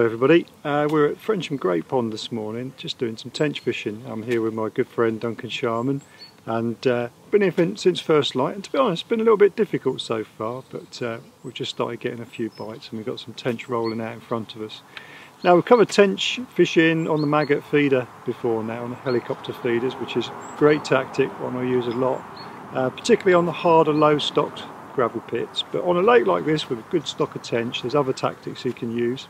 Hello everybody, uh, we're at Frensham Great Pond this morning, just doing some tench fishing. I'm here with my good friend Duncan Charman and uh, been here since first light and to be honest it's been a little bit difficult so far but uh, we've just started getting a few bites and we've got some tench rolling out in front of us. Now we've covered tench fishing on the maggot feeder before now, on the helicopter feeders which is a great tactic, one I use a lot, uh, particularly on the harder low stocked gravel pits but on a lake like this with a good stock of tench there's other tactics you can use.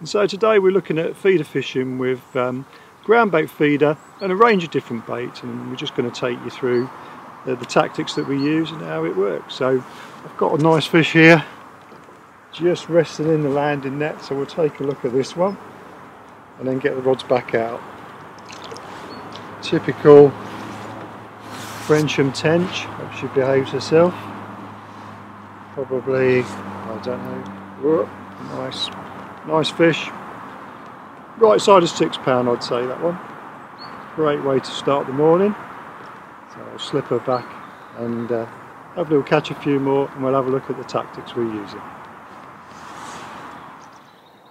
And so today we're looking at feeder fishing with um, ground bait feeder and a range of different baits and we're just going to take you through the, the tactics that we use and how it works. So I've got a nice fish here just resting in the landing net so we'll take a look at this one and then get the rods back out. Typical Frensham tench, hope she behaves herself. Probably, I don't know, nice Nice fish. Right side of six pound I'd say that one. Great way to start the morning. So I'll slip her back and uh, hopefully we'll catch a few more and we'll have a look at the tactics we're using.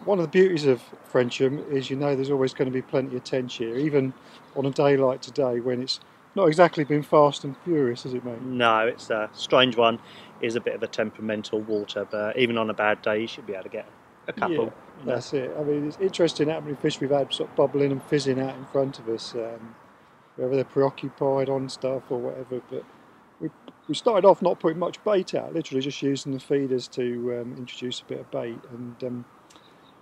One of the beauties of Frensham is you know there's always going to be plenty of tench here, even on a day like today when it's not exactly been fast and furious, has it, mate? No, it's a strange one. Is a bit of a temperamental water, but even on a bad day, you should be able to get a couple. Yeah, that's it. I mean, it's interesting how many fish we've had sort of bubbling and fizzing out in front of us, um, whether they're preoccupied on stuff or whatever. But we we started off not putting much bait out, literally just using the feeders to um, introduce a bit of bait, and um,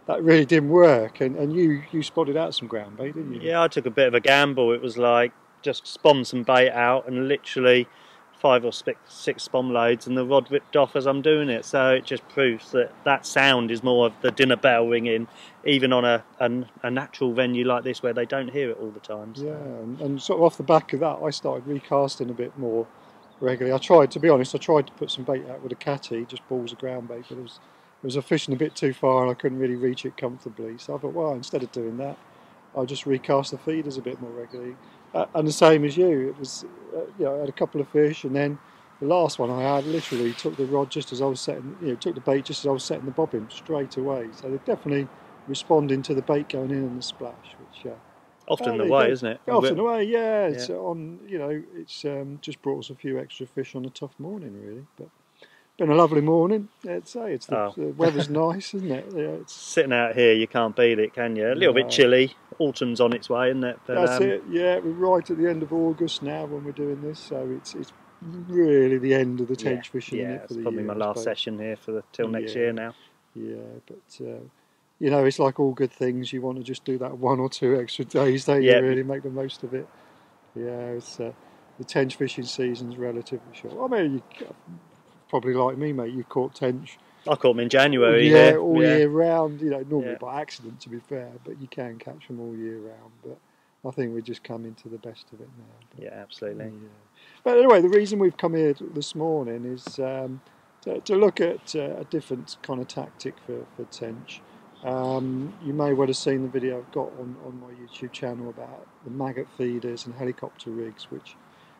that really didn't work. And, and you you spotted out some ground bait, didn't you? Yeah, I took a bit of a gamble. It was like just spawn some bait out and literally five or six, six Spomb loads and the rod ripped off as I'm doing it. So it just proves that that sound is more of the dinner bell ringing, even on a, a, a natural venue like this where they don't hear it all the time. So. Yeah, and, and, sort of off the back of that, I started recasting a bit more regularly. I tried, to be honest, I tried to put some bait out with a catty, just balls of ground bait, but it was, it was a fishing a bit too far and I couldn't really reach it comfortably. So I thought, well, instead of doing that, I'll just recast the feeders a bit more regularly and the same as you. It was, uh, you know, I had a couple of fish, and then the last one I had literally took the rod just as I was setting, you know, took the bait just as I was setting the bobbin straight away. So they're definitely responding to the bait going in and the splash, which. Uh, often uh, the way, isn't it? Often the way, yeah. It's yeah. on, you know, it's um, just brought us a few extra fish on a tough morning, really. But been a lovely morning. I'd say it's the, oh. the weather's nice, isn't it? Yeah, it's sitting out here. You can't beat it, can you? A little no. bit chilly. Autumn's on its way, isn't it? But, That's um, it. Yeah, we're right at the end of August now when we're doing this, so it's it's really the end of the tench yeah, fishing. Yeah, it's probably year, my last session here for the till next yeah, year now. Yeah, but. Uh, you know, it's like all good things. You want to just do that one or two extra days, don't you? Really make the most of it. Yeah, it's uh, the tench fishing season's relatively short. I mean, you, probably like me, mate. You've caught tench. I caught them in January. Yeah, all yeah. year round. You know, normally yeah. by accident, to be fair, but you can catch them all year round. But I think we're just coming to the best of it now. But, yeah, absolutely. Yeah. But anyway, the reason we've come here this morning is um, to, to, look at uh, a different kind of tactic for, for tench. Um, you may well have seen the video I've got on, on my YouTube channel about the maggot feeders and helicopter rigs, which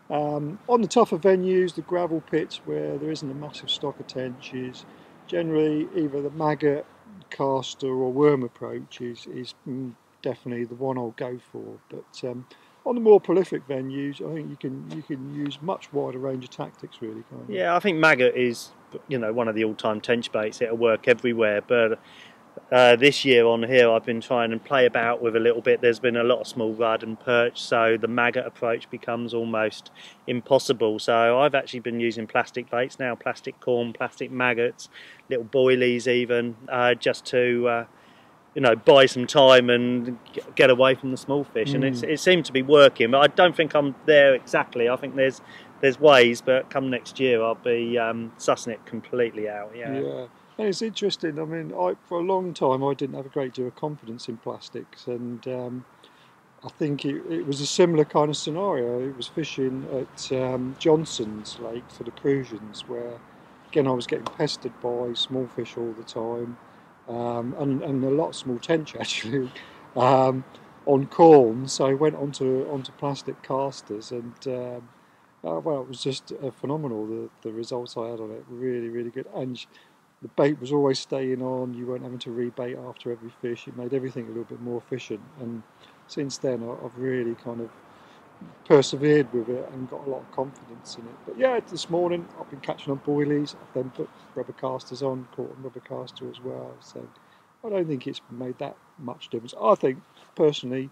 um, on the tougher venues, the gravel pits where there isn't a massive stock of tench is generally either the maggot, caster or worm approach is, is mm, definitely the one I'll go for. But um, on the more prolific venues, I think you can you can use much wider range of tactics really. Yeah, I think maggot is you know one of the all-time tench baits. It'll work everywhere, but uh, this year on here I've been trying to play about with a little bit. There's been a lot of small rudd and perch, so the maggot approach becomes almost impossible. So I've actually been using plastic baits now, plastic corn, plastic maggots, little boilies even, uh, just to uh, you know buy some time and get away from the small fish. Mm. And it seemed to be working, but I don't think I'm there exactly. I think there's there's ways, but come next year I'll be um, sussing it completely out. Yeah. yeah. It's interesting. I mean, I, for a long time, I didn't have a great deal of confidence in plastics, and um, I think it, it, was a similar kind of scenario. It was fishing at um, Johnson's Lake for the Crucians, where again I was getting pestered by small fish all the time, um, and, and a lot of small tench actually um, on corn. So I went onto onto plastic casters, and um, uh, well, it was just uh, phenomenal. The the results I had on it really really good, and the bait was always staying on. You weren't having to rebait after every fish. It made everything a little bit more efficient. And since then, I've really kind of persevered with it and got a lot of confidence in it. But yeah, this morning I've been catching on boilies. I've then put rubber casters on, caught on rubber caster as well. So I don't think it's made that much difference. I think personally,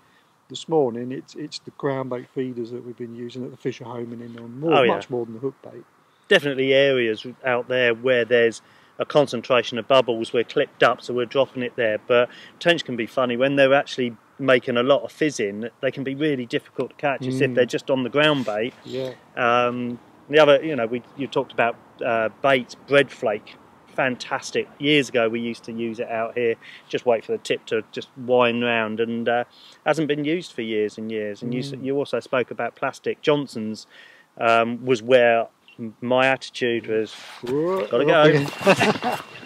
this morning it's it's the ground bait feeders that we've been using that the fish are homing in on more, Oh, yeah. much more than the hook bait. Definitely areas out there where there's a concentration of bubbles, we're clipped up, so we're dropping it there. But tench can be funny when they're actually making a lot of fizzing. They can be really difficult to catch, as if Mm. they're just on the ground bait. Yeah, Um, the other, you know, we you talked about uh, bait, bread flake, fantastic. Years ago, we used to use it out here. Just wait for the tip to just wind round, and uh, hasn't been used for years and years. And you Mm. you also spoke about plastic. Johnson's um, was where my attitude was. Gotta go.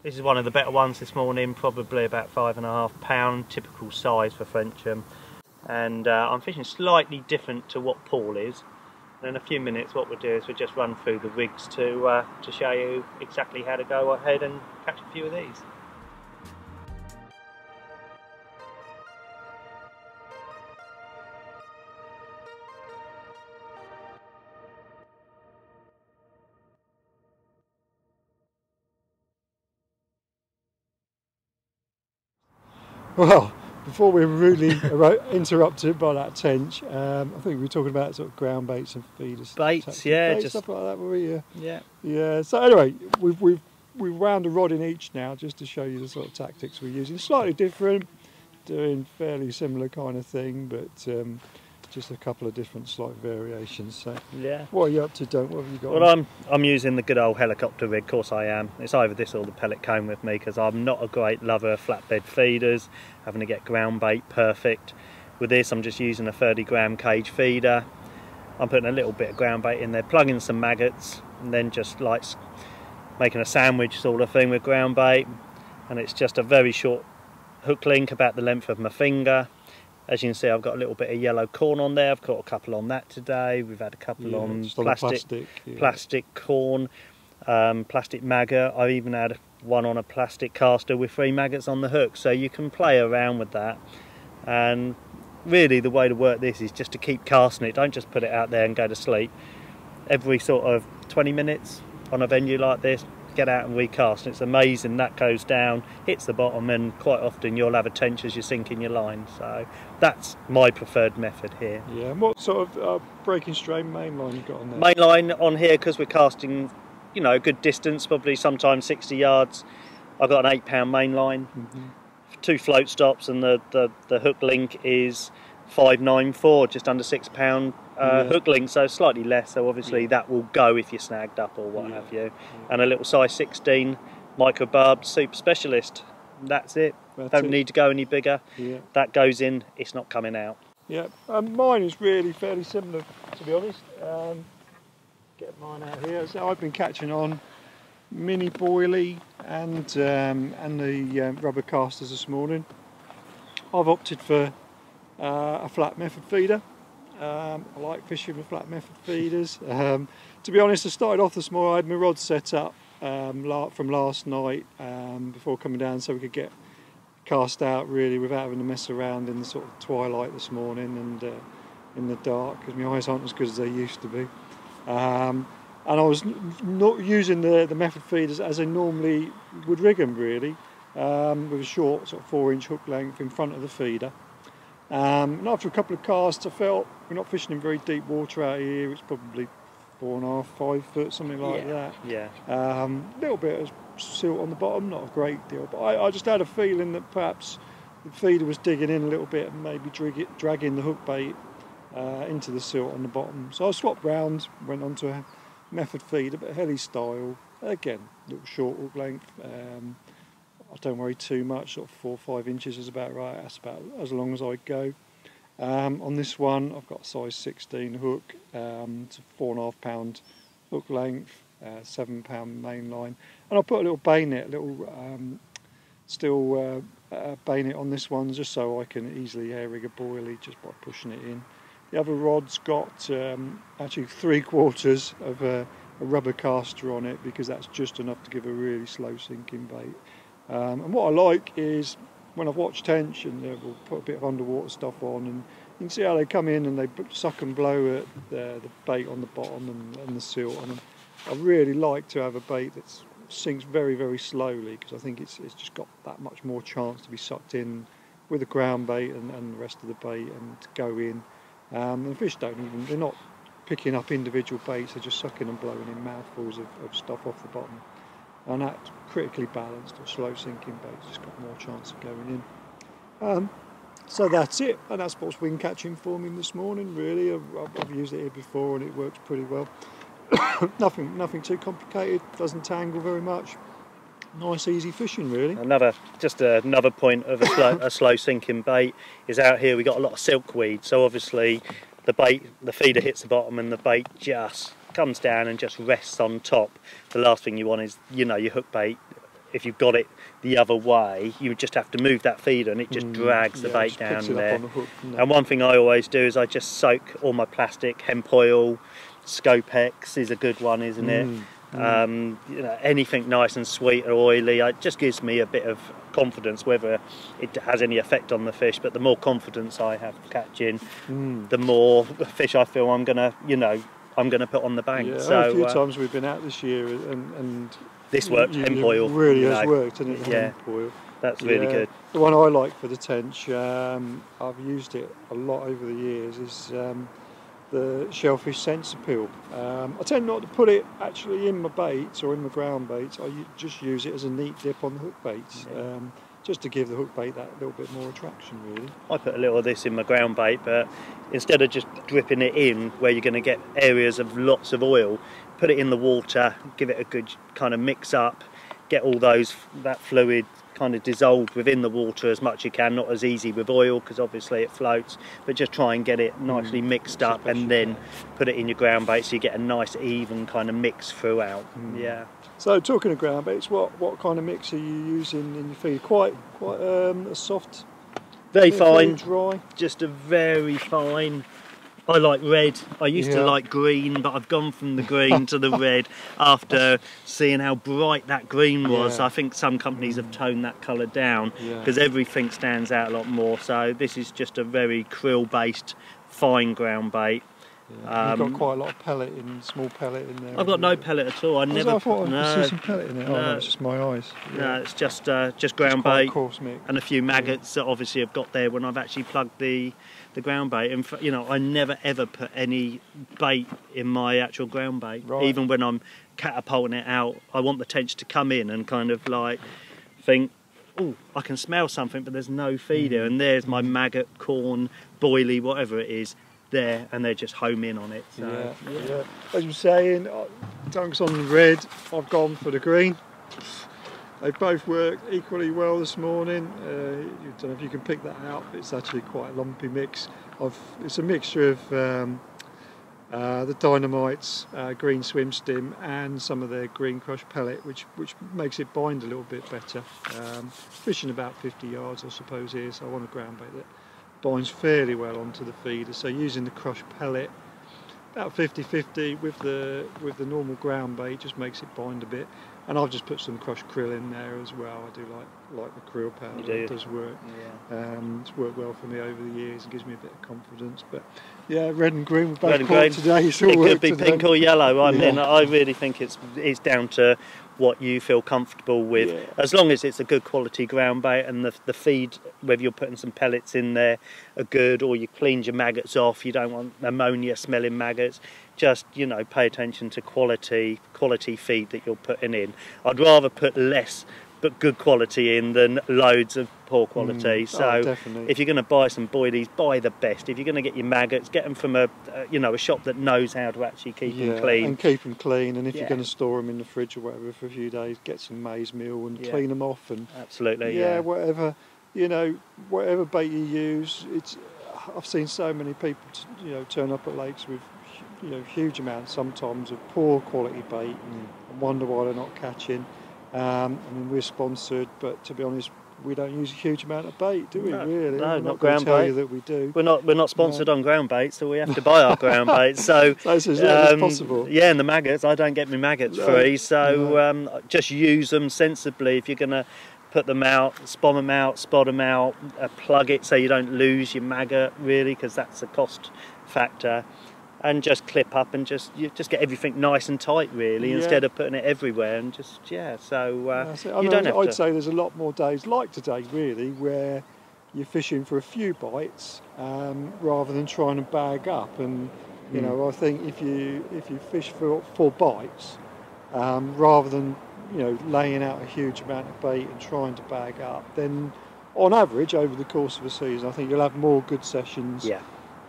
This is one of the better ones this morning, probably about five and a half pound, typical size for Frensham. And uh, I'm fishing slightly different to what Paul is. And in a few minutes, what we'll do is we'll just run through the rigs to uh, to show you exactly how to go ahead and catch a few of these. Well, before we're really interrupted by that tench, um, I think we were talking about sort of ground baits and feeders. Baits, yeah, baits, just- stuff like that. Were we? Yeah. Yeah. Yeah. So anyway, we've we've we've wound a rod in each now just to show you the sort of tactics we're using. Slightly different, doing fairly similar kind of thing, but um, just a couple of different slight variations. So, Yeah. what are you up to, Don't? What have you got? Well, on? I'm I'm using the good old helicopter rig. Of course, I am. It's either this or the pellet cone with me because I'm not a great lover of flatbed feeders, having to get ground bait perfect. With this, I'm just using a 30 gram cage feeder. I'm putting a little bit of ground bait in there, plugging some maggots, and then just like making a sandwich sort of thing with ground bait. And it's just a very short hook link, about the length of my finger. As you can see, I've got a little bit of yellow corn on there. I've caught a couple on that today. We've had a couple Yeah, on just on the plastic plastic. yeah. plastic corn, um, plastic maggot. I've even had one on a plastic caster with three maggots on the hook, so you can play around with that. And really, the way to work this is just to keep casting it. Don't just put it out there and go to sleep. Every sort of 20 minutes on a venue like this, get out and recast. And it's amazing that goes down, hits the bottom, and quite often you'll have a tench as you're sinking your line. So that's my preferred method here. Yeah. And what sort of uh, breaking strain main line you got on there? Main line on here because we're casting, you know, a good distance, probably sometimes 60 yards. I've got an eight pound main line. Mhm. two float stops, and the, the, the hook link is five nine four, just under six pound uh, Yeah. hook link, so slightly less. So obviously Yeah. that will go if you're snagged up or what Yeah. have you. And a little size sixteen micro barbed super specialist. That's it. That's Don't it. need to go any bigger. Yeah. That goes in. It's not coming out. Yeah, um, mine is really fairly similar, to be honest. Um, get mine out here. So I've been catching on mini boilie and um, and the um, rubber casters this morning. I've opted for uh, a flat method feeder. Um, I like fishing with flat method feeders. Um, to be honest, I started off this morning. I had my rod set up um, from last night um, before coming down, so we could get cast out really without having to mess around in the sort of twilight this morning and uh, in the dark because my eyes aren't as good as they used to be. Um, and I was not using the, the method feeders as I normally would rig them really, um, with a short sort of four inch hook length in front of the feeder. Um, and after a couple of casts, I felt we're not fishing in very deep water out here. It's probably four and a half, five foot, something like yeah. that. Yeah. A um, little bit of silt on the bottom, not a great deal, but I, I just had a feeling that perhaps the feeder was digging in a little bit and maybe drag it, dragging the hook bait uh, into the silt on the bottom. So I swapped round, went on to a method feeder, but heli style. Again, a little short hook length. Um, I don't worry too much, sort of four or five inches is about right. That's about as long as I go. Um, on this one, I've got a size 16 hook. Um, it's a four and a half pound hook length, uh, seven pound main line, and I put a little bayonet, a little um, steel uh, uh, bayonet on this one, just so I can easily air rig a boilie just by pushing it in. The other rod's got um, actually three quarters of a, a rubber caster on it because that's just enough to give a really slow sinking bait. Um, and what I like is when I've watched and uh, we'll put a bit of underwater stuff on and you can see how they come in and they suck and blow at the, the bait on the bottom and, and the silt on them. I really like to have a bait that sinks very very slowly because I think it's, it's just got that much more chance to be sucked in with the ground bait and, and the rest of the bait and go in. Um, and fish don't even, they're not picking up individual baits, they're just sucking and blowing in mouthfuls of, of stuff off the bottom. And that critically balanced or slow sinking bait's just got more chance of going in. Um, so that's it, and that's what's wing catching for me this morning. Really, I've, I've- I've used it here before and it works pretty well. nothing, nothing too complicated. Doesn't tangle very much. Nice, easy fishing, really. Another, just another point of a slow, a slow sinking bait is out here. We got a lot of silkweed, so obviously the bait, the feeder hits the bottom, and the bait just comes down and just rests on top. The last thing you want is, you know, your hook bait. If you've got it the other way, you just have to move that feeder, and it just Mm, drags the yeah, bait down picks it up there. the hook there. And one thing I always do is I just soak all my plastic, hemp oil, Scopex is a good one, isn't it? Mm, Um, you know, anything nice and sweet or oily, it just gives me a bit of confidence whether it has any effect on the fish. But the more confidence I have catching, mm. the more fish I feel I'm gonna, you know, I'm gonna put on the bank. Yeah, a few uh, times we've been out this year, and, and this worked, you- hemp oil. really has know, worked, and it? Yeah. hemp oil. That's really Yeah. good. The one I like for the tench, um, I've used it a lot over the years, is um, the shellfish sense appeal. Um, I tend not to put it actually in my baits or in my ground baits. I just use it as a neat dip on the hook baits, Yeah. Just to give the hook bait that little bit more attraction, really. I put a little of this in my ground bait, but instead of just dripping it in where you're going to get areas of lots of oil, put it in the water, give it a good kind of mix up, get all those that fluid kind of dissolved within the water as much as you can. Not as easy with oil because obviously it floats, but just try and get it nicely Mm, mixed up and then put it in your ground bait so you get a nice even kind of mix throughout. Mm. Yeah. So, talking of ground baits, what, what kind of mix are you using in your feed? Quite quite um, a soft, Very fine, dry. just a very fine. I like red. I used to like green, but I've gone from the green to the red after seeing how bright that green was. Yeah. I think some companies have toned that colour down Yeah. because everything stands out a lot more. So this is just a very krill-based fine ground bait. Yeah. You've Um, got quite a lot of pellet in, small pellet in there. I've got no you? pellet at all. I Oh, never. I thought I no, could see some pellet in it. Oh no, No. it's just my eyes. no, it's just uh, just It's ground a bait. coarse mix. and a few maggots that obviously have got there when I've actually plugged the the ground bait. And you know, I never ever put any bait in my actual ground bait, Right. even when I'm catapulting it out. I want the tension to come in and kind of like think, oh, I can smell something, but there's no feed here, Mm. and there's my maggot, corn, boilie, whatever it is, there, and they're just home in on it. So, yeah, yeah. As you're saying, uh, Dunk's on the red, I've gone for the green. They both worked equally well this morning. Uh, you don't know if you can pick that out, it's actually quite a lumpy mix. Of it's a mixture of um, uh, the dynamites, uh, green swim stim, and some of their green crush pellet, which which makes it bind a little bit better. Um, fishing about 50 yards, I suppose, here, so I want a ground bait that binds fairly well onto the feeder. So using the crush pellet about 50-50 with the with the normal ground bait just makes it bind a bit and I've just put some crushed krill in there as well I do like like the krill powder do? it does work yeah. um, it's worked well for me over the years and gives me a bit of confidence but yeah red and green we're both Red and green. today it's all It could be today. pink or yellow. I mean, Yeah. I really think it's it's down to what you feel comfortable with. Yeah. As long as it's a good quality ground bait and the the feed, whether you're putting some pellets in there, are good, or you cleaned your maggots off. You don't want ammonia smelling maggots. Just you know, pay attention to quality quality feed that you're putting in. I'd rather put less but good quality in than loads of poor quality. Mm. So Oh, if you're going to buy some boilies, buy the best. If you're going to get your maggots, get them from a uh, you know a shop that knows how to actually keep yeah, them clean. and keep them clean and if Yeah. you're going to store them in the fridge or whatever for a few days get some maize meal and Yeah. clean them off and Absolutely, yeah, yeah. whatever you know, whatever bait you use. It's I've seen so many people, t- you know, turn up at lakes with you know huge amounts sometimes of poor quality bait and wonder why they're not catching. Um, I mean, we're sponsored, but to be honest, we don't use a huge amount of bait, do we? No, really? no, I'm not ground tell bait. you that we do. We're not we're not sponsored on ground bait, so we have to buy our ground bait. So it's as um, possible. Yeah, and the maggots, I don't get my maggots No, free, so no. um, just use them sensibly. If you're going to put them out, spawn them out, spot them out, uh, plug it so you don't lose your maggot really, because that's a cost factor. And just clip up and just you just get everything nice and tight really, Yeah. instead of putting it everywhere and just yeah. So uh, That's it. I you don't have I'd to. say there's a lot more days like today, really, where you're fishing for a few bites um, rather than trying to bag up. And you Mm. know, I think if you if you fish for for bites um, rather than you know laying out a huge amount of bait and trying to bag up, then on average over the course of a season, I think you'll have more good sessions. Yeah.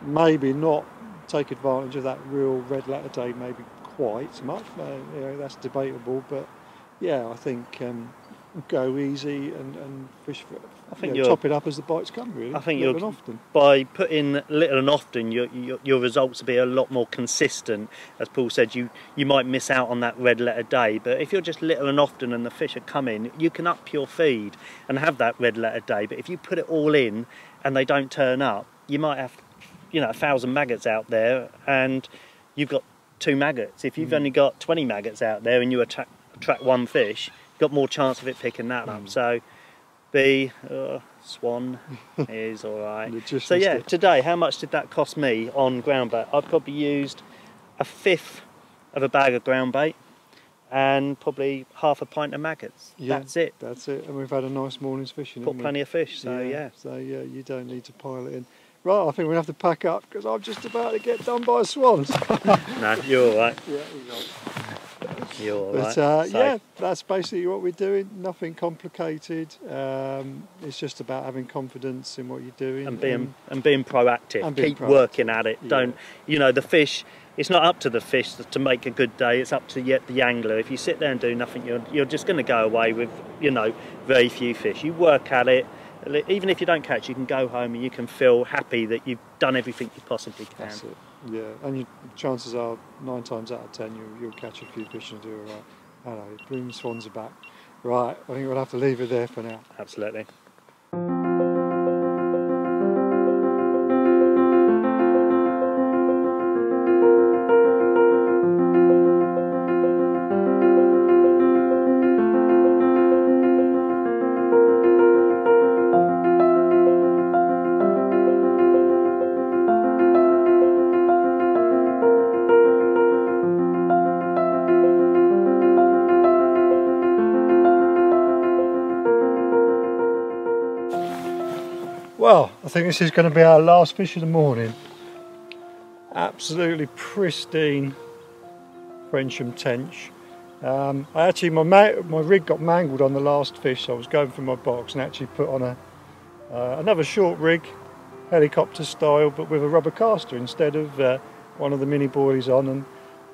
Maybe not take advantage of that real red letter day, maybe quite so much. Uh, you know, that's debatable, but yeah, I think um, go easy and, and fish for. I think you know, top it up as the bites come. Really, I think you're- and often. by putting little and often, your, your your results will be a lot more consistent. As Paul said, you you might miss out on that red letter day, but if you're just little and often and the fish are coming, you can up your feed and have that red letter day. But if you put it all in and they don't turn up, you might have you know a thousand maggots out there and you've got two maggots. If you've Mm. only got twenty maggots out there and you attract attract one fish, you've got more chance of it picking that up. Mm. So. B, uh, swan is all right. So yeah, stick. today, how much did that cost me on ground bait? I've probably used a fifth of a bag of ground bait and probably half a pint of maggots. Yeah. That's it. That's it, and we've had a nice morning's fishing. Caught haven't we? plenty of fish. So yeah. So yeah, you don't need to pile it in. Right, I think we'll have to pack up because I'm just about to get done by swans. No, you're all right. yeah, You're all But right. uh, So, yeah, that's basically what we're doing. Nothing complicated. Um, it's just about having confidence in what you're doing and being and being proactive. and being Keep proactive. working at it. Yeah. Don't you know the fish? It's not up to the fish to make a good day. It's up to yet the angler. If you sit there and do nothing, you're you're just going to go away with you know very few fish. You work at it. Even if you don't catch, you can go home and you can feel happy that you've done everything you possibly can. That's it. Yeah, and you, chances are nine times out of ten you, you'll catch a few fish and do all right. I Hello, bloom swans are back. Right, I think we'll have to leave it there for now. Absolutely. I think this is going to be our last fish of the morning. Absolutely pristine Frensham tench. Um, I actually my my rig got mangled on the last fish. So I was going for my box and actually put on a uh, another short rig, helicopter style, but with a rubber caster instead of uh, one of the mini boilies on. And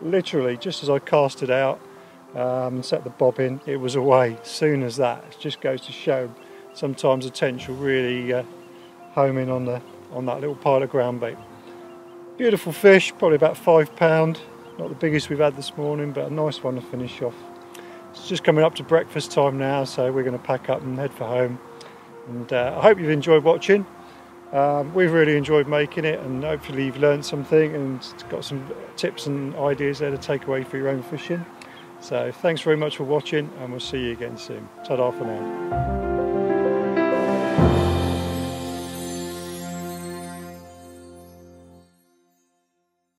literally, just as I cast it out um, and set the bobbin, it was away. Soon as that, it just goes to show sometimes the tench will really uh, home in on the on that little pile of ground bait. Beautiful fish, probably about five pound. Not the biggest we've had this morning, but a nice one to finish off. It's just coming up to breakfast time now, so we're going to pack up and head for home. And uh, I hope you've enjoyed watching. Um, we've really enjoyed making it, and hopefully you've learned something and got some tips and ideas there to take away for your own fishing. So thanks very much for watching, and we'll see you again soon. Ta-da for now.